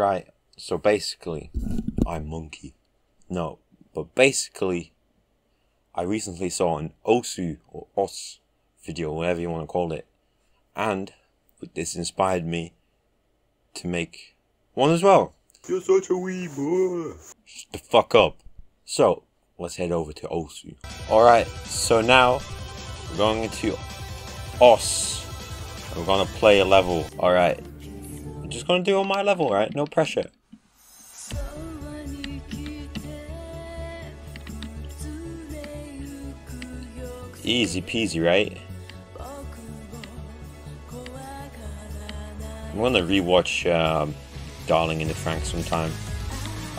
Alright, so basically, I'm Monkey. No, but basically, I recently saw an Osu or OS video, whatever you want to call it, and this inspired me to make one as well. You're such a wee boy. Shut the fuck up. So, let's head over to Osu. Alright, so now we're going into OS. We're gonna play a level. Alright. I'm just gonna do on my level, right? No pressure. Easy peasy, right? I'm gonna rewatch um, Darling in the Franxx sometime.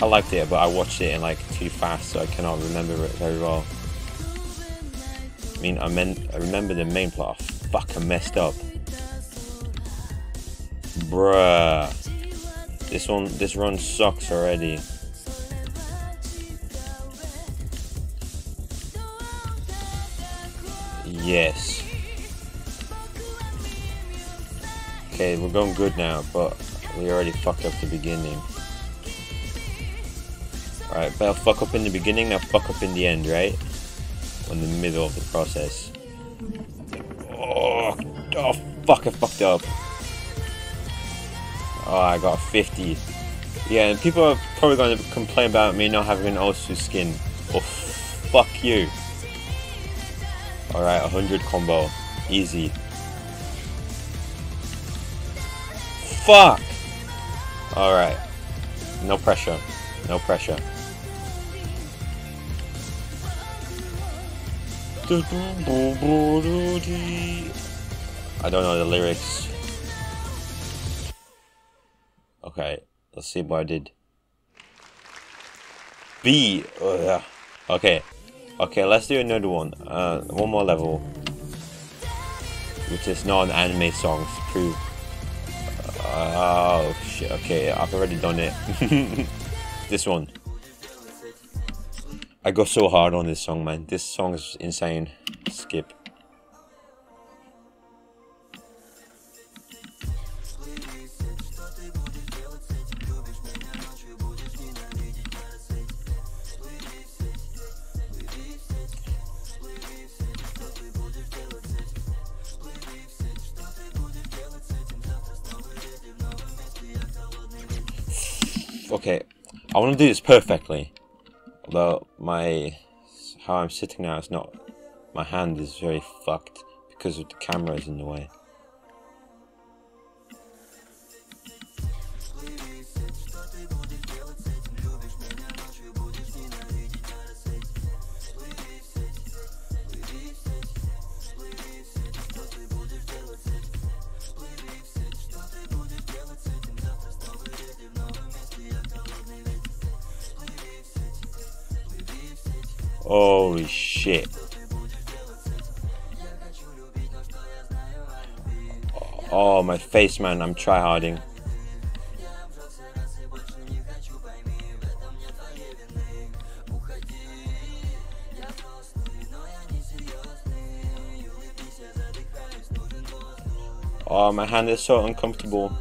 I liked it, but I watched it in like too fast, so I cannot remember it very well. I mean, I meant I remember the main plot. I messed up. Bruh, this one, this run sucks already. Yes. Okay, we're going good now, but we already fucked up the beginning. Alright, but I'll fuck up in the beginning, now fuck up in the end, right? in the middle of the process. Oh, oh fuck, I fucked up. Oh, I got 50. Yeah, and people are probably going to complain about me not having an Osu skin. Oh, fuck you. Alright, 100 combo. Easy. Fuck! Alright. No pressure. No pressure. I don't know the lyrics. Okay, let's see what I did. B. Ugh. Okay, okay. Let's do another one. Uh, one more level, which is not an anime song prove. Oh shit. Okay, I've already done it. this one. I go so hard on this song, man. This song is insane. Skip. Okay, I want to do this perfectly. Although my how I'm sitting now is not my hand is very fucked because of the camera is in the way. Holy shit. Oh, my face, man. I'm tryharding. Oh, my hand is so uncomfortable.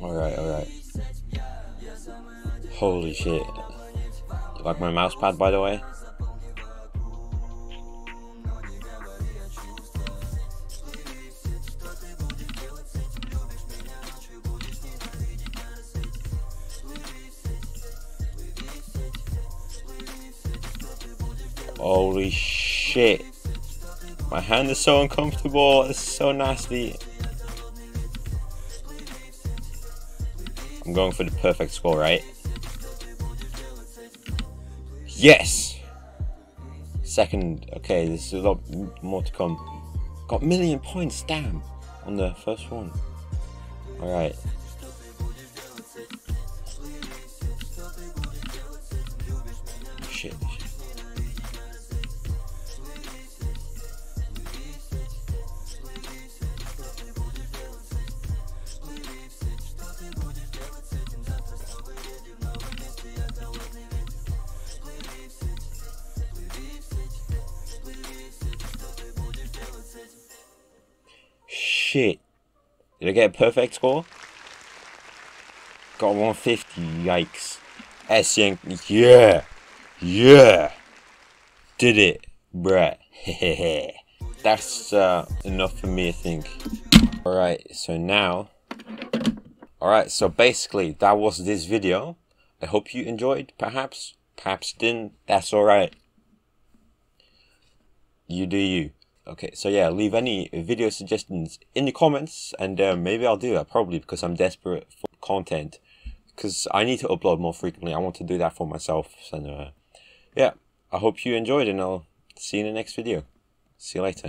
Alright, alright. Holy shit. You like my mouse pad, by the way? Holy shit. My hand is so uncomfortable. It's so nasty. I'm going for the perfect score, right? Yes! Second, okay, this is a lot more to come. Got million points, damn, on the first one. Alright. Shit, shit. Did I get a perfect score? Got 150, yikes. SN, yeah, yeah. Did it, bruh. That's uh, enough for me, I think. Alright, so now. Alright, so basically, that was this video. I hope you enjoyed, perhaps. Perhaps didn't. That's alright. You do you. Okay, so yeah, leave any video suggestions in the comments, and uh, maybe I'll do that, probably because I'm desperate for content. Because I need to upload more frequently. I want to do that for myself. And uh, yeah, I hope you enjoyed, and I'll see you in the next video. See you later.